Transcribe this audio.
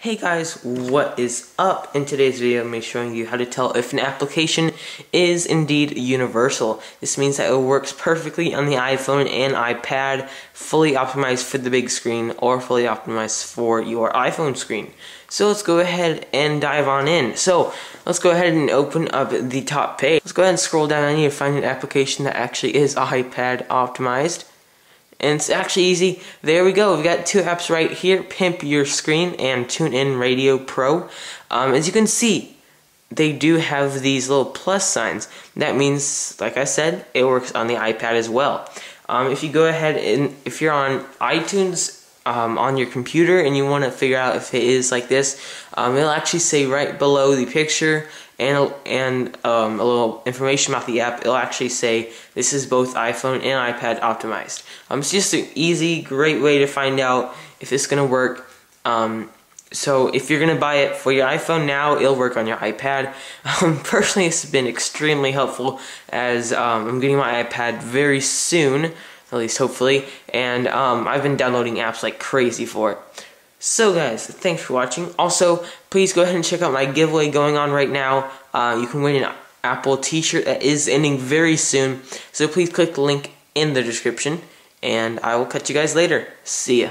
Hey guys, what is up? In today's video, I'm showing you how to tell if an application is indeed universal. This means that it works perfectly on the iPhone and iPad, fully optimized for the big screen or fully optimized for your iPhone screen. So let's go ahead and dive on in. So let's go ahead and open up the top page. Let's go ahead and scroll down I need to find an application that actually is iPad optimized and it's actually easy. There we go. We've got two apps right here, Pimp Your Screen and TuneIn Radio Pro. Um, as you can see, they do have these little plus signs. That means, like I said, it works on the iPad as well. Um, if you go ahead and if you're on iTunes um, on your computer and you want to figure out if it is like this, um, it'll actually say right below the picture and and um, a little information about the app. It'll actually say this is both iPhone and iPad optimized. Um, it's just an easy, great way to find out if it's gonna work. Um, so if you're gonna buy it for your iPhone now, it'll work on your iPad. Um, personally, it's been extremely helpful as um, I'm getting my iPad very soon at least hopefully. And um, I've been downloading apps like crazy for it. So guys, thanks for watching. Also, please go ahead and check out my giveaway going on right now. Uh, you can win an Apple t-shirt that is ending very soon. So please click the link in the description. And I will catch you guys later. See ya.